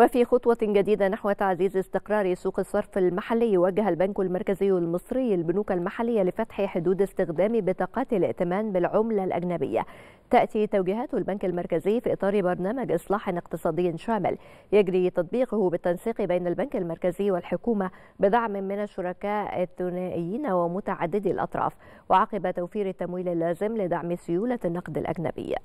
وفي خطوة جديدة نحو تعزيز استقرار سوق الصرف المحلي وجه البنك المركزي المصري البنوك المحلية لفتح حدود استخدام بطاقات الائتمان بالعملة الأجنبية. تأتي توجيهات البنك المركزي في إطار برنامج إصلاح اقتصادي شامل. يجري تطبيقه بالتنسيق بين البنك المركزي والحكومة بدعم من الشركاء الثنائيين ومتعددي الأطراف. وعقب توفير التمويل اللازم لدعم سيولة النقد الأجنبية